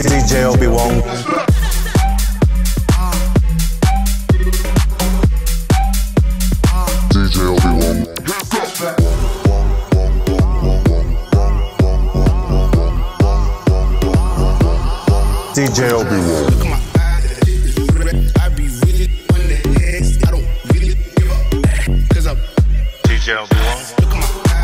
DJ Obi-Wan. DJ Obi-Wan. DJ Obi-Wan.